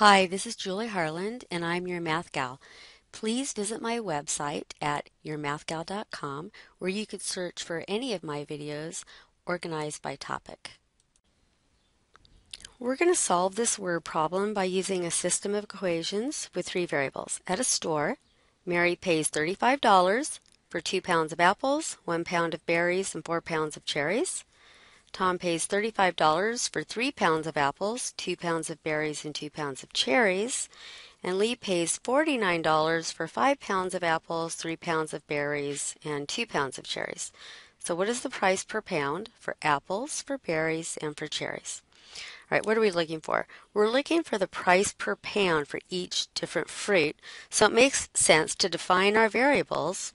Hi, this is Julie Harland, and I'm your Math Gal. Please visit my website at yourmathgal.com where you could search for any of my videos organized by topic. We're going to solve this word problem by using a system of equations with three variables. At a store, Mary pays $35 for two pounds of apples, one pound of berries, and four pounds of cherries. Tom pays $35 for three pounds of apples, two pounds of berries, and two pounds of cherries. And Lee pays $49 for five pounds of apples, three pounds of berries, and two pounds of cherries. So what is the price per pound for apples, for berries, and for cherries? All right, what are we looking for? We're looking for the price per pound for each different fruit. So it makes sense to define our variables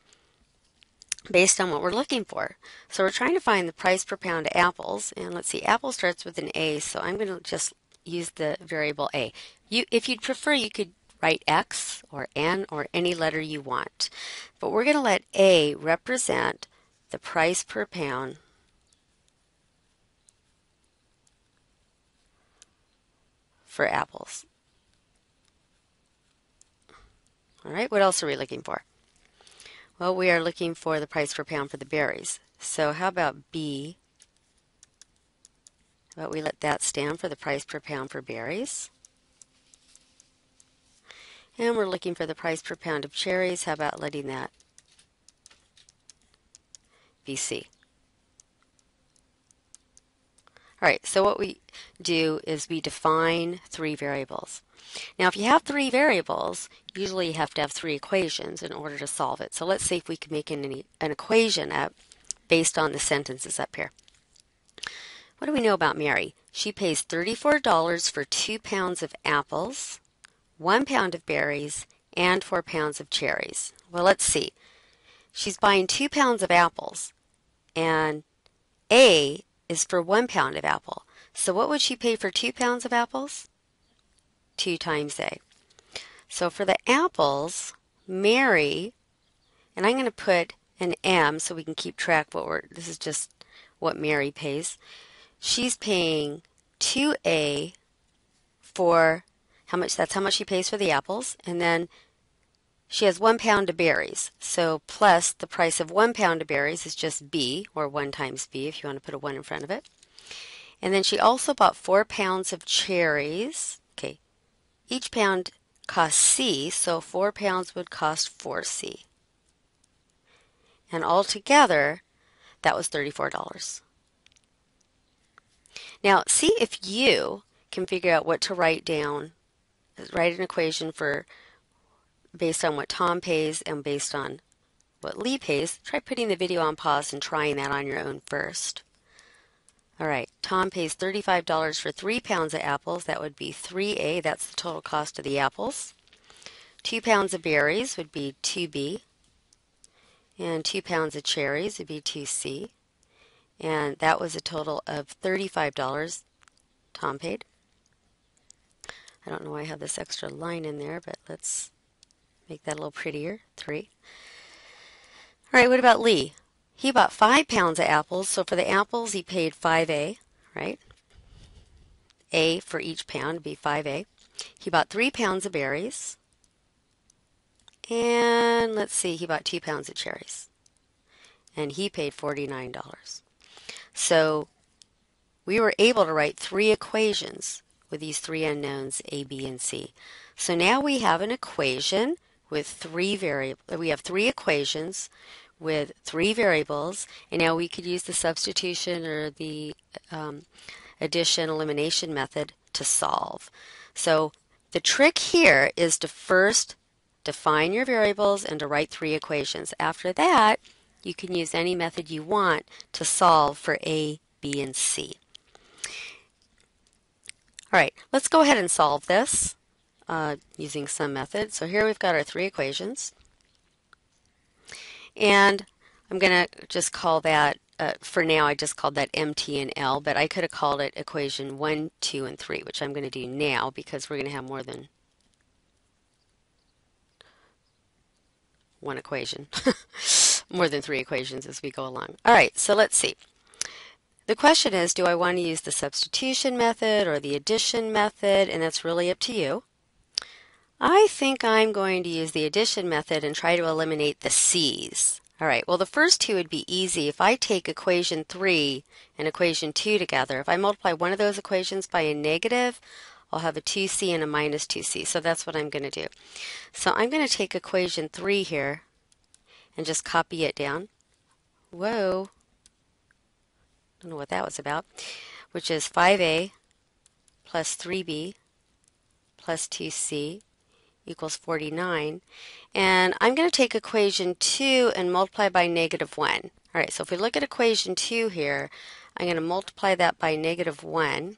based on what we're looking for. So we're trying to find the price per pound of apples. And let's see, apple starts with an A, so I'm going to just use the variable A. You, if you'd prefer, you could write X or N or any letter you want. But we're going to let A represent the price per pound for apples. All right, what else are we looking for? Well, we are looking for the price per pound for the berries. So how about B? How about we let that stand for the price per pound for berries? And we're looking for the price per pound of cherries. How about letting that be C? All right, so what we do is we define three variables. Now, if you have three variables, usually you have to have three equations in order to solve it. So let's see if we can make an, an equation up based on the sentences up here. What do we know about Mary? She pays $34 for two pounds of apples, one pound of berries, and four pounds of cherries. Well, let's see. She's buying two pounds of apples, and A is for one pound of apple. So what would she pay for two pounds of apples? 2 times A. So for the apples, Mary, and I'm going to put an M so we can keep track what we're, this is just what Mary pays. She's paying 2A for how much, that's how much she pays for the apples. And then she has one pound of berries. So plus the price of one pound of berries is just B, or one times B if you want to put a one in front of it. And then she also bought four pounds of cherries. Okay, each pound costs C, so 4 pounds would cost 4C. And altogether, that was $34. Now, see if you can figure out what to write down, write an equation for based on what Tom pays and based on what Lee pays. Try putting the video on pause and trying that on your own first. All right, Tom pays $35 for three pounds of apples. That would be 3A. That's the total cost of the apples. Two pounds of berries would be 2B. And two pounds of cherries would be 2C. And that was a total of $35 Tom paid. I don't know why I have this extra line in there, but let's make that a little prettier. Three. All right, what about Lee? He bought five pounds of apples, so for the apples he paid 5A, right? A for each pound would be 5A. He bought three pounds of berries. And let's see, he bought two pounds of cherries. And he paid $49. So we were able to write three equations with these three unknowns, A, B, and C. So now we have an equation with three variables. We have three equations with three variables, and now we could use the substitution or the um, addition elimination method to solve. So the trick here is to first define your variables and to write three equations. After that, you can use any method you want to solve for A, B, and C. All right, let's go ahead and solve this uh, using some method. So here we've got our three equations. And I'm going to just call that, uh, for now I just called that MT and L, but I could have called it equation 1, 2, and 3, which I'm going to do now because we're going to have more than one equation, more than three equations as we go along. All right, so let's see. The question is, do I want to use the substitution method or the addition method? And that's really up to you. I think I'm going to use the addition method and try to eliminate the c's. All right, well the first two would be easy. If I take equation 3 and equation 2 together, if I multiply one of those equations by a negative, I'll have a 2c and a minus 2c. So that's what I'm going to do. So I'm going to take equation 3 here and just copy it down. Whoa. Don't know what that was about. Which is 5a plus 3b plus 2c equals 49. And I'm going to take equation 2 and multiply by negative 1. All right, so if we look at equation 2 here, I'm going to multiply that by negative 1.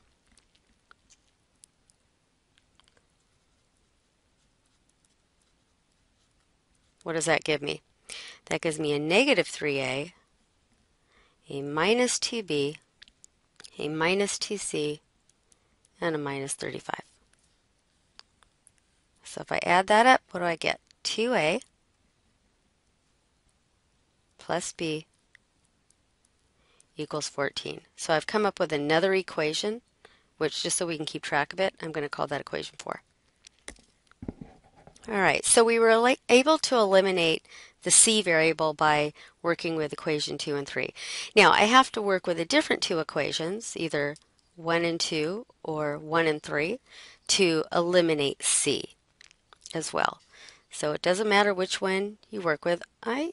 What does that give me? That gives me a negative 3a, a minus 2b, a minus 2c, and a minus 35. So if I add that up, what do I get? 2a plus b equals 14. So I've come up with another equation, which just so we can keep track of it, I'm going to call that equation 4. All right, so we were able to eliminate the c variable by working with equation 2 and 3. Now I have to work with a different two equations, either 1 and 2 or 1 and 3, to eliminate c as well. So it doesn't matter which one you work with. I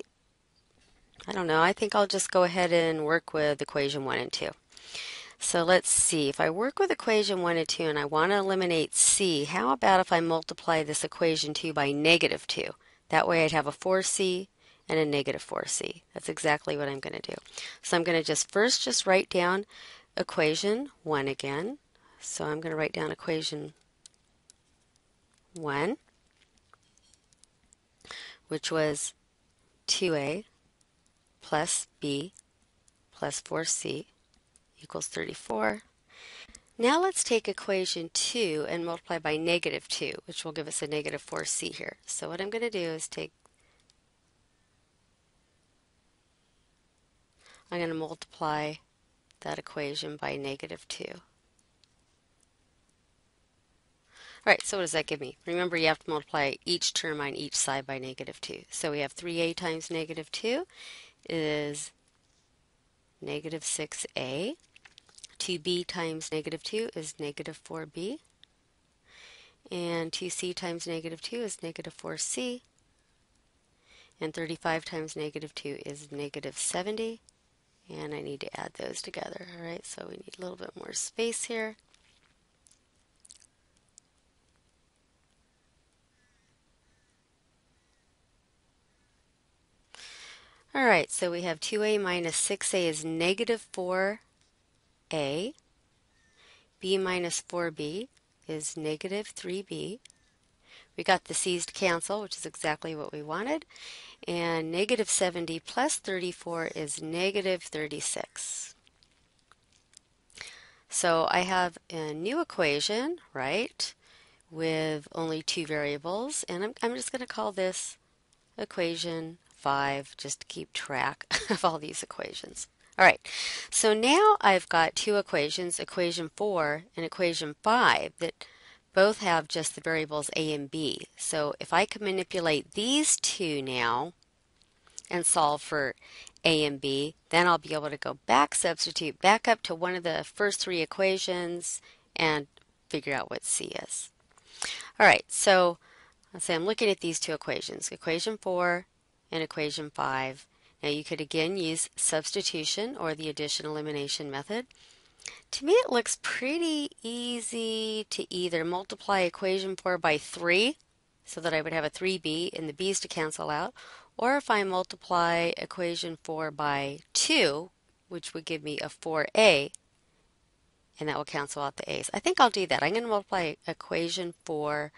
I don't know. I think I'll just go ahead and work with equation 1 and 2. So let's see. If I work with equation 1 and 2 and I want to eliminate c, how about if I multiply this equation 2 by negative 2? That way I'd have a 4c and a negative 4c. That's exactly what I'm going to do. So I'm going to just first just write down equation 1 again. So I'm going to write down equation 1 which was 2a plus b plus 4c equals 34. Now let's take equation 2 and multiply by negative 2, which will give us a negative 4c here. So what I'm going to do is take, I'm going to multiply that equation by negative 2. All right, so what does that give me? Remember, you have to multiply each term on each side by negative 2. So we have 3a times negative 2 is negative 6a. 2b times negative 2 is negative 4b. And 2c times negative 2 is negative 4c. And 35 times negative 2 is negative 70. And I need to add those together. All right, so we need a little bit more space here. All right, so we have 2a minus 6a is negative 4a. b minus 4b is negative 3b. We got the c's to cancel, which is exactly what we wanted. And negative 70 plus 34 is negative 36. So I have a new equation, right, with only two variables. And I'm, I'm just going to call this equation 5 just to keep track of all these equations. All right, so now I've got two equations, equation 4 and equation 5, that both have just the variables a and b. So if I can manipulate these two now and solve for a and b, then I'll be able to go back, substitute back up to one of the first three equations and figure out what c is. All right, so let's say I'm looking at these two equations, equation 4 and equation 5. Now you could again use substitution or the addition elimination method. To me it looks pretty easy to either multiply equation 4 by 3 so that I would have a 3b and the b's to cancel out or if I multiply equation 4 by 2 which would give me a 4a and that will cancel out the a's. I think I'll do that. I'm going to multiply equation 4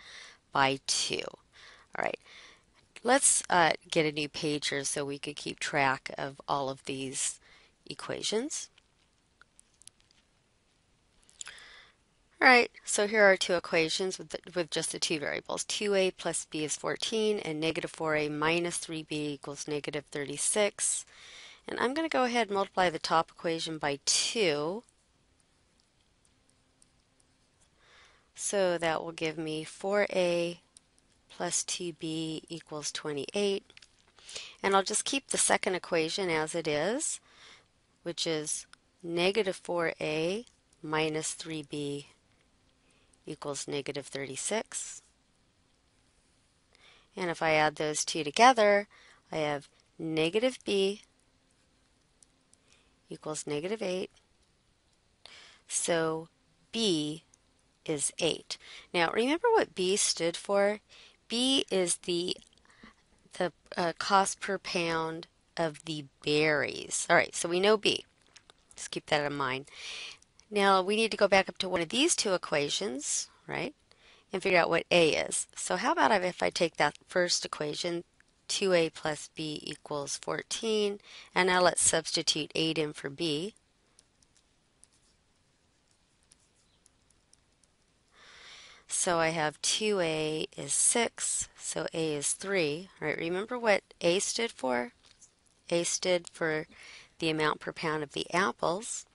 by 2. All right. Let's uh, get a new page here so we could keep track of all of these equations. All right, so here are two equations with, the, with just the two variables. 2a plus b is 14 and negative 4a minus 3b equals negative 36. And I'm going to go ahead and multiply the top equation by 2. So that will give me 4a plus 2b equals 28. And I'll just keep the second equation as it is, which is negative 4a minus 3b equals negative 36. And if I add those two together, I have negative b equals negative 8. So b is 8. Now remember what b stood for? B is the the uh, cost per pound of the berries. All right, so we know b. Just keep that in mind. Now we need to go back up to one of these two equations, right? And figure out what a is. So how about if I take that first equation, 2a plus b equals 14, and now let's substitute 8 in for b. So I have 2a is 6, so a is 3. All right, remember what a stood for? a stood for the amount per pound of the apples.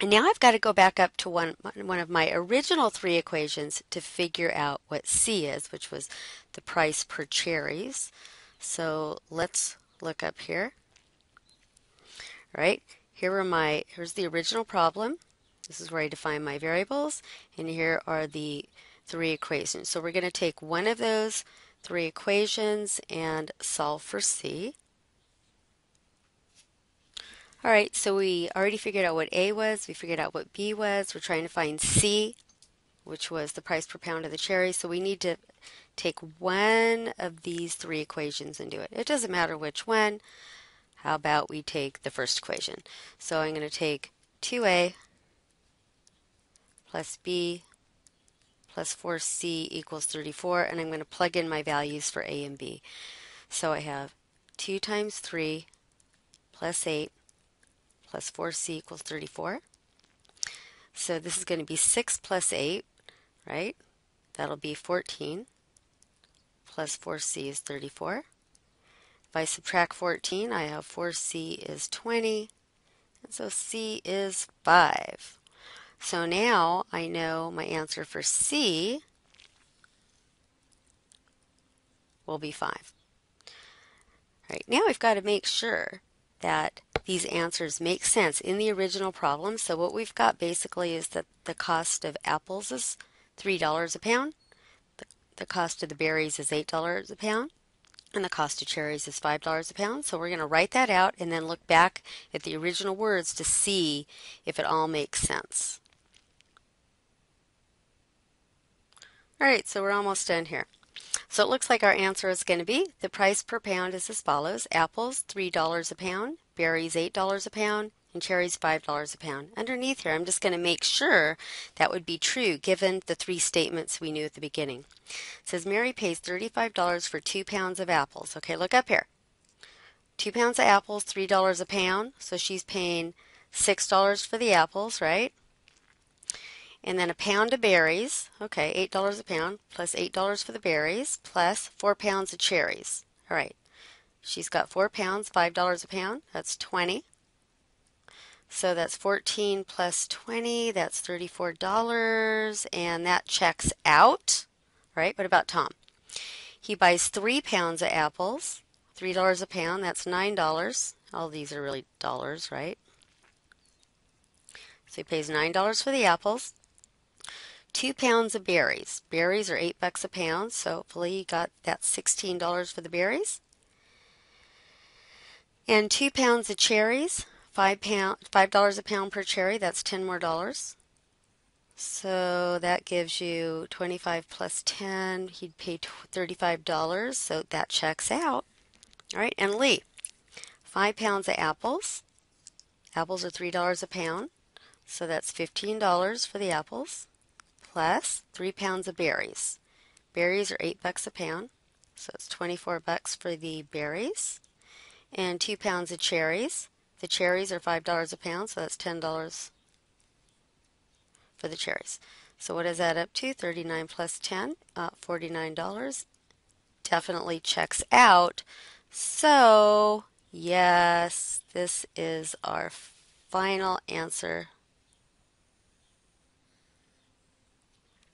And now I've got to go back up to one, one of my original three equations to figure out what C is, which was the price per cherries. So let's look up here. All right, here are my, here's the original problem. This is where I define my variables, and here are the three equations. So we're going to take one of those three equations and solve for C. All right, so we already figured out what A was, we figured out what B was, we're trying to find C, which was the price per pound of the cherries, so we need to take one of these three equations and do it. It doesn't matter which one. How about we take the first equation? So I'm going to take 2A plus B plus 4C equals 34, and I'm going to plug in my values for A and B. So I have 2 times 3 plus 8 plus 4c equals 34. So this is going to be 6 plus 8, right? That'll be 14 plus 4c is 34. If I subtract 14, I have 4c is 20, and so c is 5. So now I know my answer for c will be 5. All right, now we've got to make sure that these answers make sense in the original problem. So what we've got basically is that the cost of apples is $3 a pound, the, the cost of the berries is $8 a pound, and the cost of cherries is $5 a pound. So we're going to write that out and then look back at the original words to see if it all makes sense. All right, so we're almost done here. So it looks like our answer is going to be the price per pound is as follows. Apples, $3 a pound. Berries, $8 a pound. And cherries, $5 a pound. Underneath here, I'm just going to make sure that would be true given the three statements we knew at the beginning. It says Mary pays $35 for two pounds of apples. Okay, look up here. Two pounds of apples, $3 a pound. So she's paying $6 for the apples, right? And then a pound of berries, okay, $8 a pound, plus $8 for the berries, plus 4 pounds of cherries. All right, she's got 4 pounds, $5 a pound, that's 20. So that's 14 plus 20, that's $34, and that checks out. Right, what about Tom? He buys 3 pounds of apples, $3 a pound, that's $9. All these are really dollars, right? So he pays $9 for the apples two pounds of berries. Berries are eight bucks a pound, so hopefully you got that $16 for the berries. And two pounds of cherries, five pound, five dollars a pound per cherry. That's ten more dollars. So that gives you 25 plus 10. He'd pay $35, so that checks out. All right, and Lee, five pounds of apples. Apples are $3 a pound, so that's $15 for the apples plus 3 pounds of berries. Berries are 8 bucks a pound, so it's 24 bucks for the berries. And 2 pounds of cherries. The cherries are $5 a pound, so that's $10 for the cherries. So what does that up to? 39 plus 10, uh, $49. Definitely checks out. So, yes, this is our final answer